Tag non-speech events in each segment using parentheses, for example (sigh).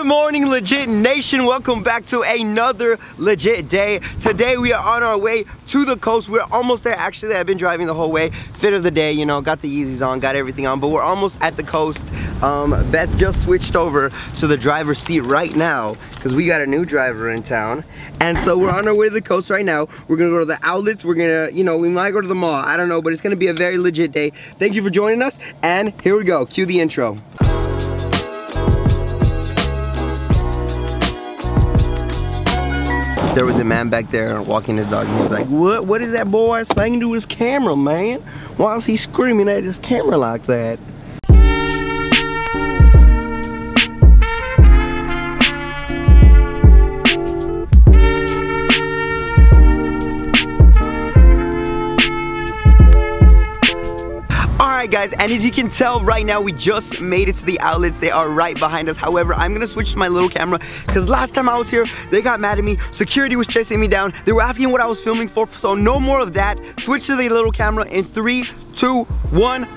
Good morning, Legit Nation. Welcome back to another legit day. Today we are on our way to the coast. We're almost there. Actually, I've been driving the whole way. Fit of the day, you know, got the Yeezys on, got everything on, but we're almost at the coast. Um, Beth just switched over to the driver's seat right now because we got a new driver in town. And so we're on our way to the coast right now. We're gonna go to the outlets. We're gonna, you know, we might go to the mall. I don't know, but it's gonna be a very legit day. Thank you for joining us. And here we go. Cue the intro. There was a man back there walking his dog and he was like, what, what is that boy saying to his camera, man? Why is he screaming at his camera like that? Alright guys, and as you can tell right now, we just made it to the outlets. They are right behind us. However, I'm gonna switch to my little camera because last time I was here, they got mad at me. Security was chasing me down. They were asking what I was filming for, so no more of that. Switch to the little camera in three, two, one,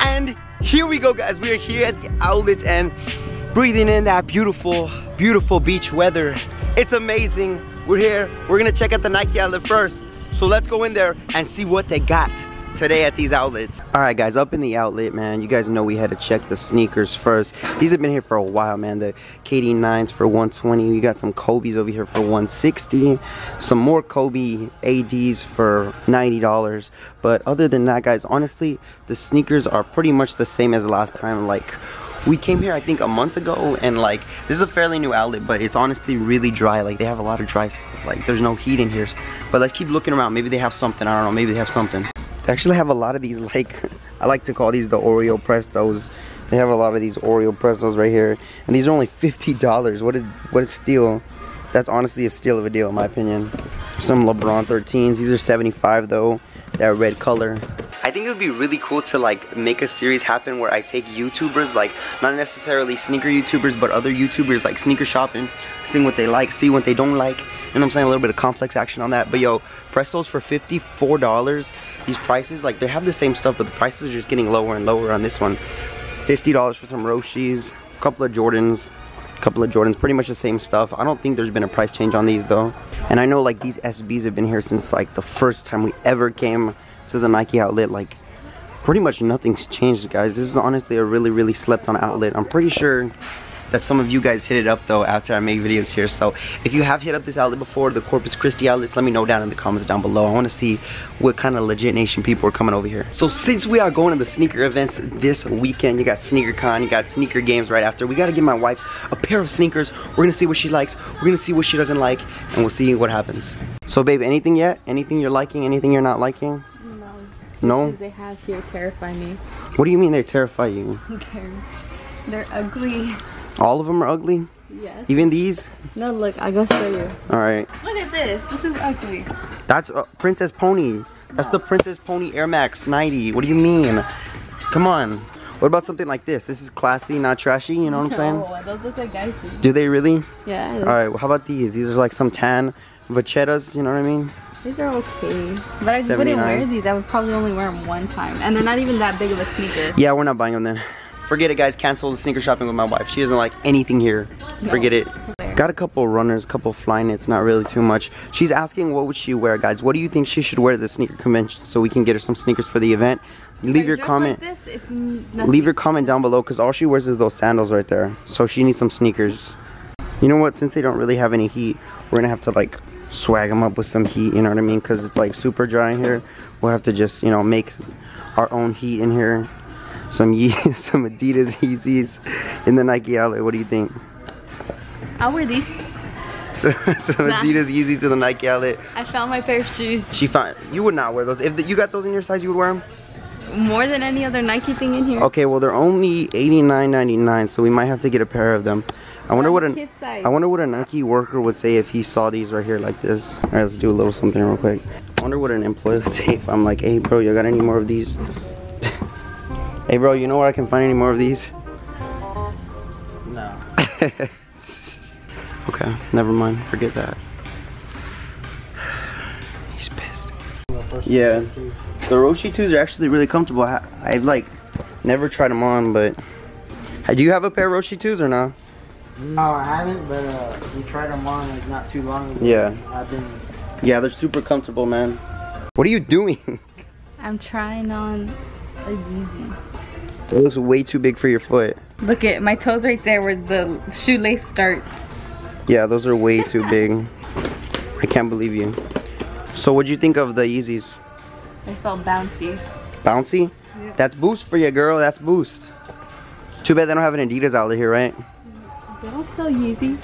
and here we go guys. We are here at the outlets and breathing in that beautiful, beautiful beach weather. It's amazing. We're here. We're gonna check out the Nike outlet first. So let's go in there and see what they got today at these outlets. All right, guys, up in the outlet, man, you guys know we had to check the sneakers first. These have been here for a while, man. The KD9s for 120. We got some Kobe's over here for 160. Some more Kobe ADs for $90. But other than that, guys, honestly, the sneakers are pretty much the same as last time. Like, we came here I think a month ago and like this is a fairly new outlet but it's honestly really dry like they have a lot of dry stuff like there's no heat in here but let's keep looking around maybe they have something I don't know maybe they have something they actually have a lot of these like I like to call these the Oreo Prestos. They have a lot of these Oreo Prestos right here, and these are only fifty dollars. What is what is steal? That's honestly a steal of a deal in my opinion. Some LeBron 13s. These are 75 though. That red color. I think it would be really cool to like make a series happen where I take YouTubers, like not necessarily sneaker YouTubers, but other YouTubers like sneaker shopping, seeing what they like, see what they don't like. You know what I'm saying? A little bit of complex action on that. But yo, Prestos for $54 these prices like they have the same stuff but the prices are just getting lower and lower on this one. $50 for some Roshes, a couple of Jordans a couple of Jordans pretty much the same stuff. I don't think there's been a price change on these though. And I know like these SBs have been here since like the first time we ever came to the Nike outlet. Like pretty much nothing's changed guys. This is honestly a really really slept on outlet. I'm pretty sure that some of you guys hit it up though after I make videos here. So if you have hit up this outlet before, the Corpus Christi outlets, let me know down in the comments down below. I want to see what kind of legit nation people are coming over here. So since we are going to the sneaker events this weekend, you got Sneaker Con, you got sneaker games right after. We got to give my wife a pair of sneakers. We're going to see what she likes. We're going to see what she doesn't like. And we'll see what happens. So babe, anything yet? Anything you're liking? Anything you're not liking? No. No? Because they have here terrify me. What do you mean they terrify you? (laughs) They're, they're ugly. All of them are ugly? Yes. Even these? No, look, I gotta show you. Alright. Look at this. This is ugly. That's uh, Princess Pony. That's the Princess Pony Air Max 90. What do you mean? Come on. What about something like this? This is classy, not trashy, you know what I'm saying? No, those look like guys' shoes. Do they really? Yeah. Alright, well, how about these? These are like some tan Vachettas, you know what I mean? These are okay. But I 79. wouldn't wear these. I would probably only wear them one time. And they're not even that big of a sneaker. Yeah, we're not buying them then. Forget it guys, cancel the sneaker shopping with my wife. She doesn't like anything here. Forget it. Got a couple runners, a couple Flyknits, not really too much. She's asking what would she wear, guys. What do you think she should wear at the sneaker convention so we can get her some sneakers for the event? Leave your comment. Like this. Leave your comment down below because all she wears is those sandals right there. So she needs some sneakers. You know what? Since they don't really have any heat, we're gonna have to like swag them up with some heat. You know what I mean? Because it's like super dry in here. We'll have to just you know make our own heat in here. Some (laughs) Ye some Adidas Yeezys in the Nike outlet. What do you think? I'll wear these. (laughs) some Adidas Yeezys in the Nike outlet. I found my pair of shoes. She found you would not wear those. If the, you got those in your size, you would wear them. More than any other Nike thing in here. Okay, well they're only $89.99, so we might have to get a pair of them. I wonder what a I wonder what a Nike worker would say if he saw these right here like this. All right, let's do a little something real quick. I wonder what an employee would (laughs) say if I'm like, hey bro, you got any more of these? Hey bro, you know where I can find any more of these? No. (laughs) okay, never mind. Forget that. He's pissed. Yeah, the Roshe 2s are actually really comfortable. I, I've like never tried them on, but do you have a pair of Roshe 2s or not? No, I haven't, but uh, we tried them on like not too long ago. Yeah. I've been. Yeah, they're super comfortable, man. What are you doing? I'm trying on a Yeezy. It looks way too big for your foot. Look at my toes right there where the shoelace starts. Yeah, those are way too big. I can't believe you. So what'd you think of the Yeezys? They felt bouncy. Bouncy? That's boost for you, girl. That's boost. Too bad they don't have an Adidas outlet here, right? They don't sell Yeezy.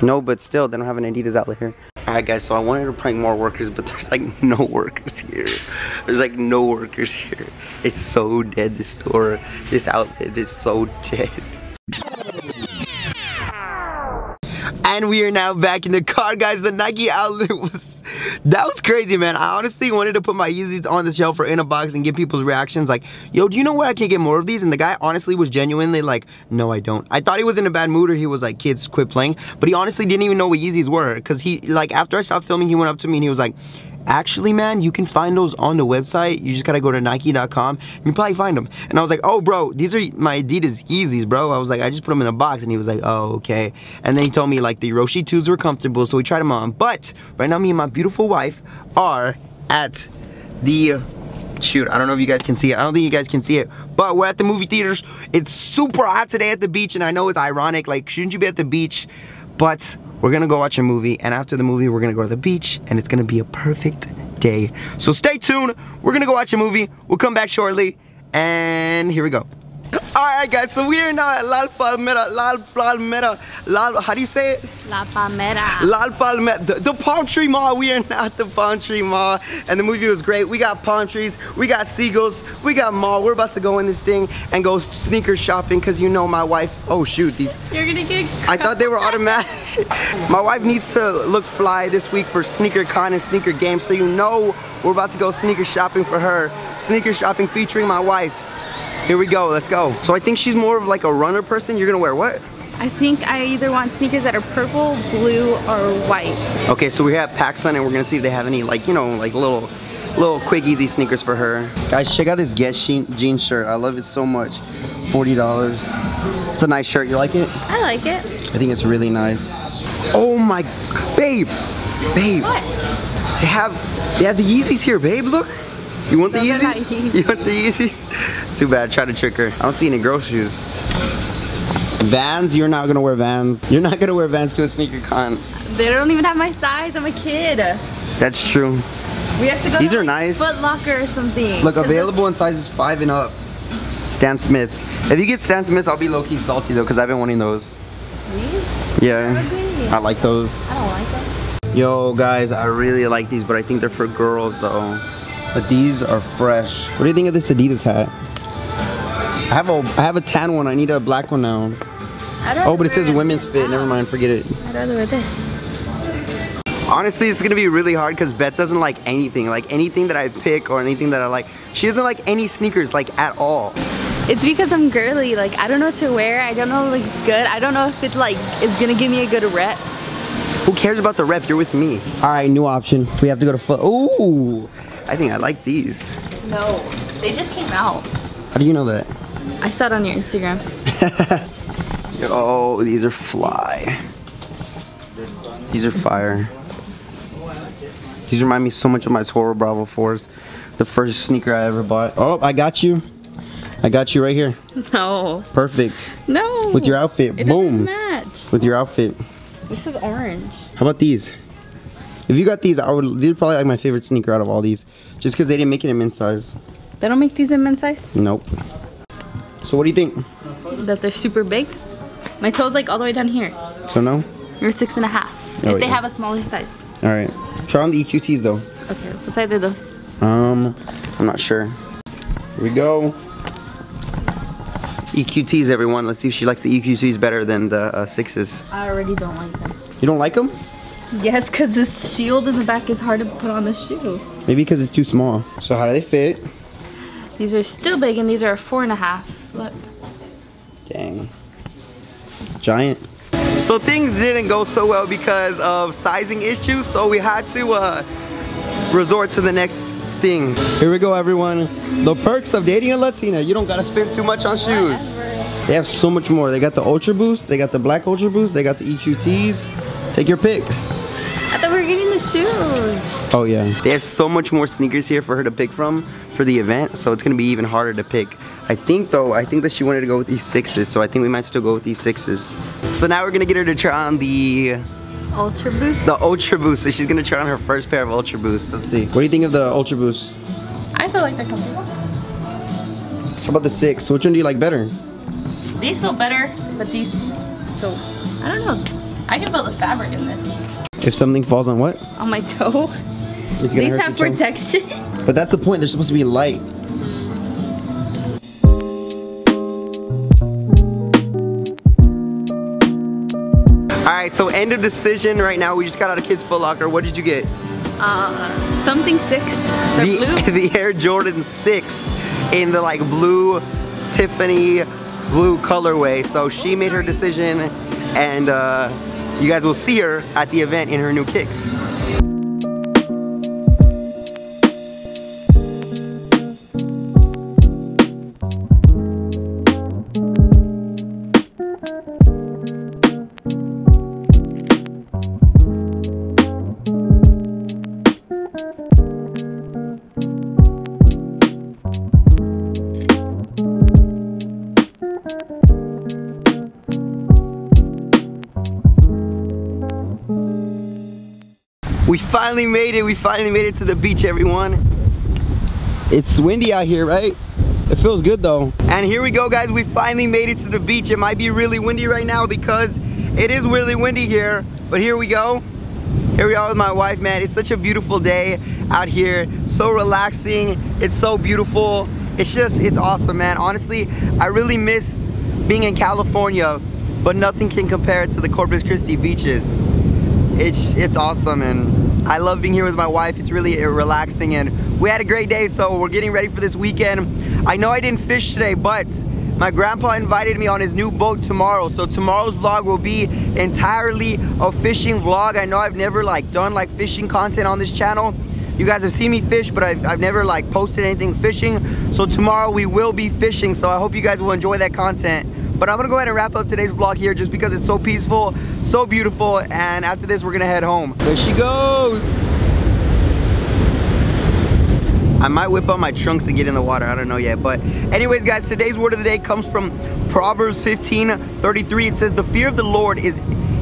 No, but still, they don't have an Adidas outlet here. Alright guys, so I wanted to prank more workers, but there's like (laughs) no workers here. There's like no workers here. It's so dead, this store. This outlet is so (laughs) dead. And we are now back in the car, guys. The Nike outlet (laughs) was, that was crazy, man. I honestly wanted to put my Yeezys on the shelf or in a box and get people's reactions like, yo, do you know where I can get more of these? And the guy honestly was genuinely like, no, I don't. I thought he was in a bad mood or he was like, kids, quit playing. But he honestly didn't even know what Yeezys were. Cause he, like, after I stopped filming, he went up to me and he was like, actually man you can find those on the website. You just gotta go to nike.com you probably find them and i was like oh bro these are my adidas yeezys bro. I was like i just put them in a box. And he was like oh okay. And then he told me like the roshe 2s were comfortable so we tried them on. But right now me and my beautiful wife are at the shoot i don't know if you guys can see it. I don't think you guys can see it but we're at the movie theaters. It's super hot today at the beach and i know it's ironic like shouldn't you be at the beach? But we're gonna go watch a movie and after the movie we're gonna go to the beach and it's gonna be a perfect day. So stay tuned. We're gonna go watch a movie. We'll come back shortly and here we go Alright guys, so we are now at uh, La Palmera, La Palmera, La, how do you say it? La Palmera. La Palmera, the, the Palm Tree Mall. We are (laughs) now at the Palm Tree Mall, and the movie was great. We got palm trees, we got seagulls, we got mall. We're about to go in this thing and go sneaker shopping because you know my wife. Oh shoot, these. You're gonna get. I thought they were automatic. (laughs) my wife needs to look fly this week for sneaker con and sneaker games, so you know we're about to go sneaker shopping for her. Sneaker shopping featuring my wife. Here we go, let's go. So I think she's more of like a runner person. You're gonna wear what? I think I either want sneakers that are purple, blue, or white. Okay, so we have at PacSun and we're gonna see if they have any like, you know, like little little quick easy sneakers for her. Guys, check out this Guess jean shirt. I love it so much. $40. It's a nice shirt. You like it? I like it. I think it's really nice. Oh my, babe, babe. What? They have, they have the Yeezys here, babe. Look. You want the Yeezys? You want the Yeezys? Too bad. Try to trick her. I don't see any girl shoes. Vans? You're not gonna wear Vans. You're not gonna wear Vans to a sneaker con. They don't even have my size. I'm a kid. That's true. We have to go These to are like, nice. Foot Locker or something. Look, available in sizes five and up. Stan Smiths. If you get Stan Smiths, I'll be low-key salty though, because I've been wanting those. Yeah. I like those. I don't like them. Yo, guys, I really like these, but I think they're for girls though. But these are fresh. What do you think of this Adidas hat? I have a I have a tan one. I need a black one now. I'd Oh, but it says women's this. fit. Never mind, forget it. I'd rather wear this. Honestly, it's gonna be really hard because Beth doesn't like anything. Like anything that I pick or anything that I like, she doesn't like any sneakers like at all. It's because I'm girly. Like I don't know what to wear. I don't know if it's good. I don't know if it's like it's gonna give me a good rep. Who cares about the rep? You're with me. All right, new option. We have to go to foot. Ooh, I think I like these. No, they just came out. How do you know that? I saw it on your Instagram. (laughs) Oh, these are fly. These are fire. These remind me so much of my Toro Bravo 4s. The first sneaker I ever bought. Oh, I got you. I got you right here. (laughs) No, Perfect. no. With your outfit. It Boom. match. With your outfit. This is orange. How about these? If you got these, I would. These are probably like my favorite sneaker out of all these, just because they didn't make it in men's size. They don't make these in men's size. Nope. So what do you think? That they're super big. My toe's like all the way down here. So no. You're six and a half. Oh, if they yeah. have a smaller size. All right. Try on the EQTs though. Okay, what size are those? Um, I'm not sure. Here we go. EQTs, everyone. Let's see if she likes the EQTs better than the uh, sixes. I already don't like them. You don't like them? Yes, because this shield in the back is hard to put on the shoe. Maybe because it's too small. So how do they fit? These are still big and these are a four and a half. Look. Dang. Giant. So things didn't go so well because of sizing issues, so we had to uh, resort to the next thing. Here we go, everyone. The perks of dating a Latina. You don't gotta spend too much on shoes. They have so much more. They got the Ultra Boost, they got the Black Ultra Boost, they got the EQTs. Take your pick. I thought we were getting the shoes. Oh yeah. They have so much more sneakers here for her to pick from for the event, so it's gonna be even harder to pick. I think though, I think that she wanted to go with these sixes, so I think we might still go with these sixes. So now we're gonna get her to try on the Ultra Boost? The Ultra Boost. So she's gonna try on her first pair of Ultra Boost. Let's see. What do you think of the Ultra Boost? I feel like they're comfortable. How about the six? Which one do you like better? These feel better, but these feel, I don't know. I can feel the fabric in this. If something falls on what? On my toe. It's gonna These hurt have your toe. protection. But that's the point. They're supposed to be light. All right, so end of decision right now. We just got out of Kids Foot Locker. What did you get? Uh, something six. They're the, blue. (laughs) the Air Jordan 6 in the like blue Tiffany blue colorway. So she made her decision and uh, you guys will see her at the event in her new kicks. We finally made it. We finally made it to the beach, everyone. It's windy out here, right? It feels good though. And here we go, guys. We finally made it to the beach. It might be really windy right now because it is really windy here. But here we go. Here we are with my wife, man. It's such a beautiful day out here. So relaxing. It's so beautiful. It's just, it's awesome, man. Honestly, I really miss being in California, but nothing can compare to the Corpus Christi beaches it's it's awesome and I love being here with my wife. It's really relaxing and we had a great day so we're getting ready for this weekend. I know I didn't fish today but my grandpa invited me on his new boat tomorrow so tomorrow's vlog will be entirely a fishing vlog. I know I've never like done like fishing content on this channel. You guys have seen me fish but I've, I've never like posted anything fishing. So tomorrow we will be fishing so I hope you guys will enjoy that content but I'm gonna go ahead and wrap up today's vlog here just because it's so peaceful, so beautiful, and after this we're gonna head home. There she goes! I might whip out my trunks to get in the water, I don't know yet. But anyways guys, today's word of the day comes from Proverbs 15, 33. It says, the fear of the Lord is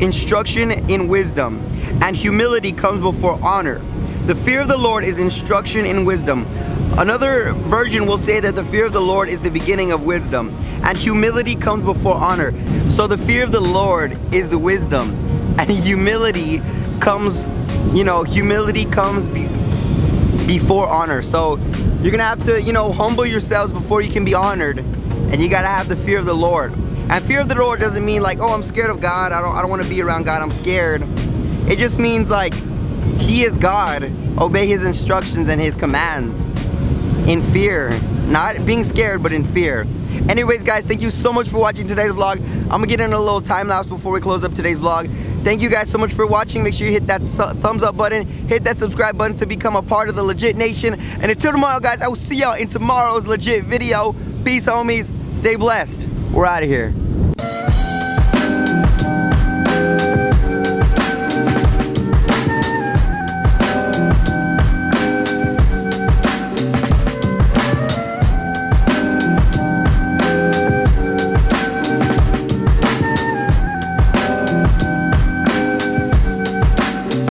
instruction in wisdom, and humility comes before honor. The fear of the Lord is instruction in wisdom. Another version will say that the fear of the Lord is the beginning of wisdom, and humility comes before honor. So the fear of the Lord is the wisdom, and humility comes, you know, humility comes be before honor. So you're gonna have to, you know, humble yourselves before you can be honored, and you gotta have the fear of the Lord. And fear of the Lord doesn't mean like, oh, I'm scared of God. I don't, I don't want to be around God. I'm scared. It just means like, He is God. Obey His instructions and His commands in fear. Not being scared, but in fear. Anyways, guys, thank you so much for watching today's vlog. I'm gonna get in a little time lapse before we close up today's vlog. Thank you guys so much for watching. Make sure you hit that thumbs up button, hit that subscribe button to become a part of the Legit Nation. And until tomorrow, guys, I will see y'all in tomorrow's Legit video. Peace, homies. Stay blessed. We're out of here.